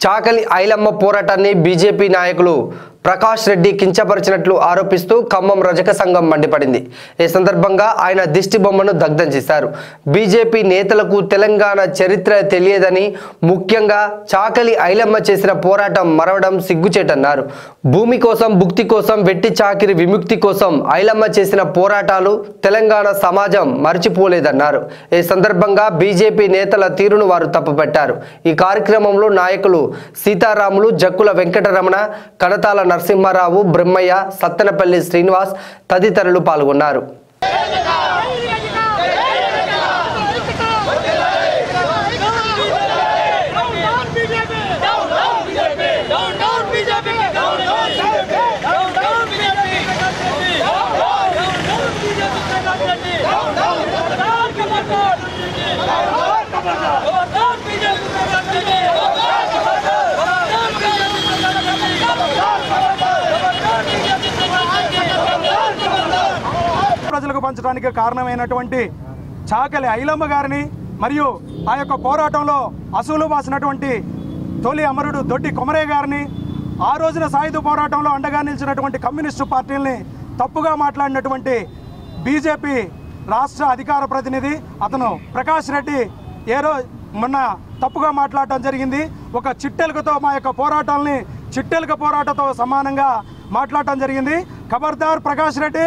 చాకలి ఐలమ్మ పోరాటాన్ని బీజేపీ నాయకులు ప్రకాష్ రెడ్డి కించపరిచినట్లు ఆరోపిస్తూ ఖమ్మం రజక సంఘం మండిపడింది. ఈ సందర్భంగా ఆయన దిష్టి బొమ్మను దగ్ధం చేశారు. బీజేపీ నేతలకు తెలంగాణ చరిత్ర తెలియదని ముఖ్యంగా చాకలి ఐలమ్మ చేసిన పోరాటం మరవడం సిగ్గుచేటన్నారు. భూమి కోసం భుక్తి కోసం వెట్టి చాకిరి విముక్తి కోసం ఐలమ్మ చేసిన పోరాటాలు తెలంగాణ సమాజం మర్చిపోలేదన్నారు. ఈ సందర్భంగా బీజేపీ నేతల తీరును వారు తప్పుపెట్టారు. ఈ కార్యక్రమంలో నాయకులు సీతారాములు జక్కుల వెంకటరమణ కడతాల నరసింహారావు బ్రహ్మయ్య సత్తెనపల్లి శ్రీనివాస్ తదితరులు పాల్గొన్నారు ప్రజలకు పంచడానికి కారణమైనటువంటి చాకలి ఐలమ్మ గారిని మరియు ఆ యొక్క పోరాటంలో అసూలు బాసినటువంటి తొలి అమరుడు దొడ్డి కొమరయ్య గారిని ఆ రోజున సాయుధ పోరాటంలో అండగా నిలిచినటువంటి కమ్యూనిస్టు పార్టీల్ని తప్పుగా మాట్లాడినటువంటి బీజేపీ రాష్ట్ర అధికార ప్రతినిధి అతను ప్రకాష్ రెడ్డి ఏ రోజు మొన్న తప్పుగా మాట్లాడటం జరిగింది. ఒక చిట్టెలుకతో మా యొక్క పోరాటాలని చిట్టెలుక పోరాటంతో సమానంగా మాట్లాడటం జరిగింది. ఖబర్దార్ ప్రకాష్ రెడ్డి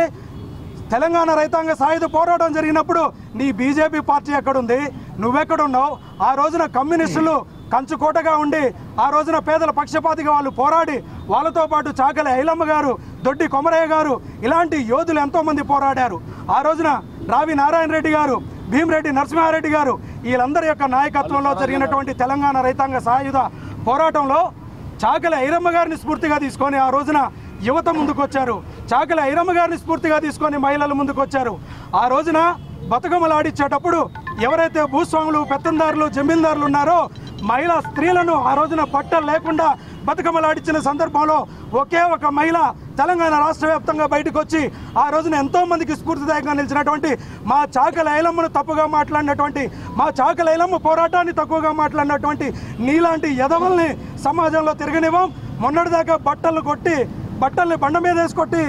తెలంగాణ రైతాంగ సాయుధ పోరాటం జరిగినప్పుడు నీ బీజేపీ పార్టీ ఎక్కడుంది? నువ్వెక్కడున్నావు? ఆ రోజున కమ్యూనిస్టులు కంచుకోటగా ఉండి ఆ రోజున పేదల పక్షపాతిగా వాళ్ళు పోరాడి వాళ్ళతో పాటు చాకలి ఐలమ్మ గారు దొడ్డి కొమరయ్య గారు ఇలాంటి యోధులు ఎంతోమంది పోరాడారు. ఆ రోజున రావి నారాయణ రెడ్డి గారు భీమరెడ్డి నరసింహారెడ్డి గారు వీళ్ళందరి యొక్క నాయకత్వంలో జరిగినటువంటి తెలంగాణ రైతాంగ సాయుధ పోరాటంలో చాకలి ఐరమ్మ గారిని స్ఫూర్తిగా తీసుకొని ఆ రోజున యువత ముందుకొచ్చారు. చాకలి ఐరమ్మ గారిని స్ఫూర్తిగా తీసుకొని మహిళలు ముందుకొచ్చారు. ఆ రోజున బతుకమ్మలు ఆడిచ్చేటప్పుడు ఎవరైతే భూస్వాములు పెత్తందారులు జమీందారులు ఉన్నారో మహిళా స్త్రీలను ఆ రోజున పట్టలు లేకుండా బతుకమ్మలు ఆడిచ్చిన సందర్భంలో ఒకే ఒక మహిళ తెలంగాణ రాష్ట్ర వ్యాప్తంగా బయటకు వచ్చి ఆ రోజున ఎంతో మందికి స్ఫూర్తిదాయకంగా నిలిచినటువంటి మా చాకల ఐలమ్మను తప్పుగా మాట్లాడినటువంటి మా చాకల ఐలమ్మ పోరాటాన్ని తక్కువగా మాట్లాడినటువంటి నీలాంటి యదవల్ని సమాజంలో తిరగనివ్వం. మొన్నటిదాకా బట్టలు కొట్టి బట్టల్ని బండ మీద వేసుకొట్టి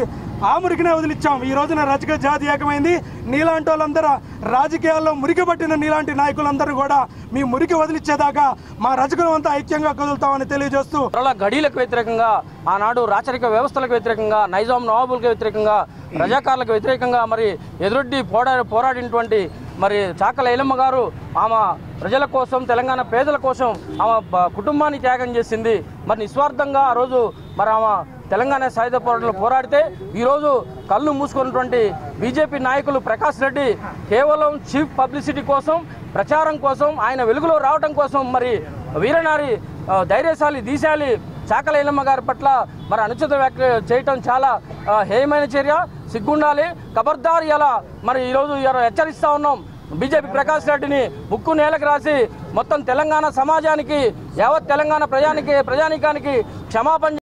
ఆమురికినే వదిలిచ్చాం. ఈ రోజున రజక జాతి ఏకమైంది. నీలాంటి వాళ్ళందరూ రాజకీయాల్లో మురికి పట్టిన నీలాంటి నాయకులందరూ కూడా మీ మురికి వదిలిచ్చేదాకా మా రజకులం అంతా ఐక్యంగా కదులుతామని తెలియజేస్తూ త్వరలో గడీలకు వ్యతిరేకంగా ఆనాడు రాచరిక వ్యవస్థలకు వ్యతిరేకంగా నైజాం నవాబులకు వ్యతిరేకంగా రజాకారులకు వ్యతిరేకంగా మరి ఎదురొడ్డి పోరా పోరాడినటువంటి మరి చాకల ఐలమ్మ గారు ఆమె ప్రజల కోసం తెలంగాణ పేదల కోసం ఆమె కుటుంబాన్ని త్యాగం చేసింది. మరి నిస్వార్థంగా ఆ రోజు మరి ఆమె తెలంగాణ సాయుధ పోరాటంలో పోరాడితే ఈరోజు కళ్ళు మూసుకున్నటువంటి బీజేపీ నాయకులు ప్రకాష్ రెడ్డి కేవలం చీఫ్ పబ్లిసిటీ కోసం ప్రచారం కోసం ఆయన వెలుగులో రావడం కోసం మరి వీరనారి ధైర్యశాలి దీశాలి చాకలైలమ్మ గారి పట్ల మరి అనుచిత వ్యాఖ్య చేయటం చాలా హేయమైన చర్య సిగ్గుండాలి. ఖబర్దార్ ఇలా మరి ఈరోజు హెచ్చరిస్తూ ఉన్నాం. బీజేపీ ప్రకాష్ రెడ్డిని ముక్కు నేలకు రాసి మొత్తం తెలంగాణ సమాజానికి యావత్ తెలంగాణ ప్రజానికి ప్రజానికానికి క్షమాపణ